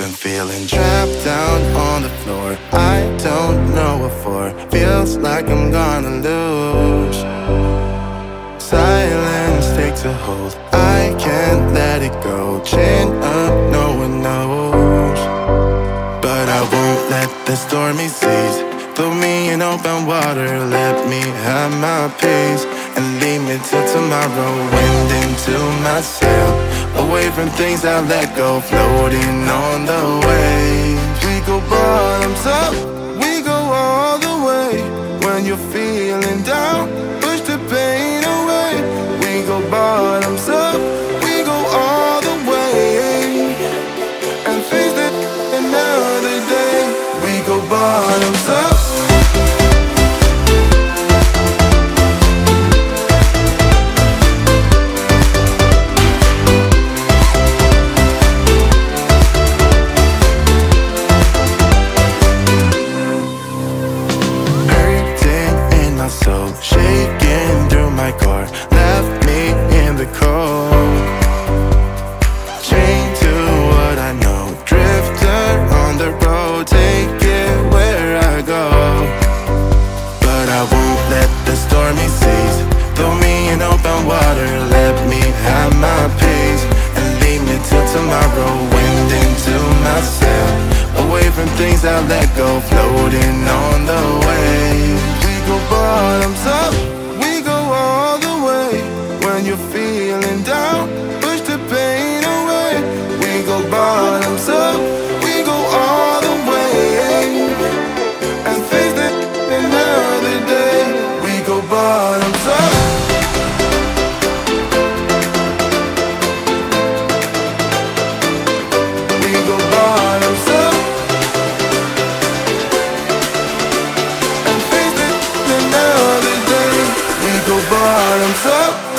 Been feeling trapped down on the floor. I don't know what for. Feels like I'm gonna lose. Silence takes a hold. I can't let it go. Chain up, no one knows. But I won't let the stormy seas throw me in open water. Let me have my peace leave me till tomorrow. Wind into my sail, away from things I let go, floating on the waves. We go bottoms up, we go all the way. When you're feeling down, push the pain away. We go bottoms up, we go all the way. And face another day. We go bottoms up. Let go, floating on the waves. We go bottoms up, We go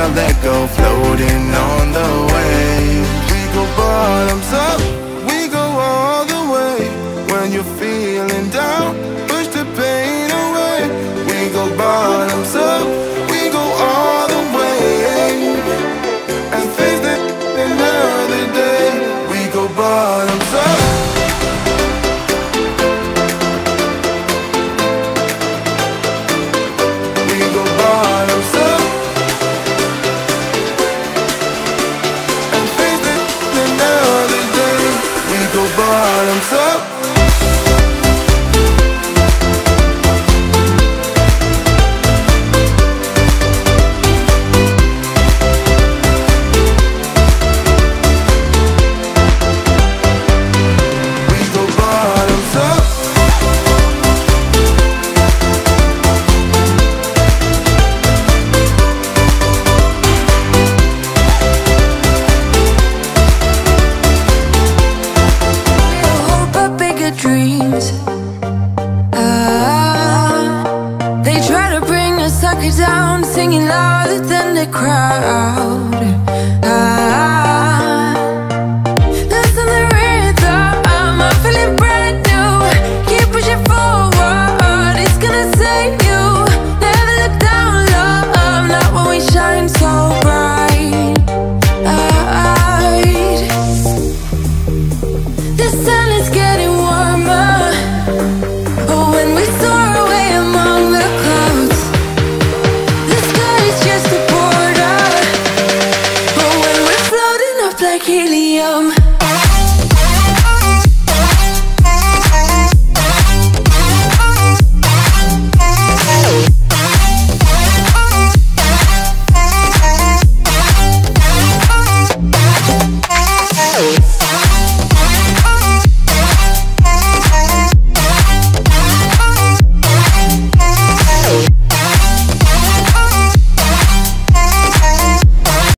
can't let go, floating on the waves. We go bottoms up. Time's up. within the crowd.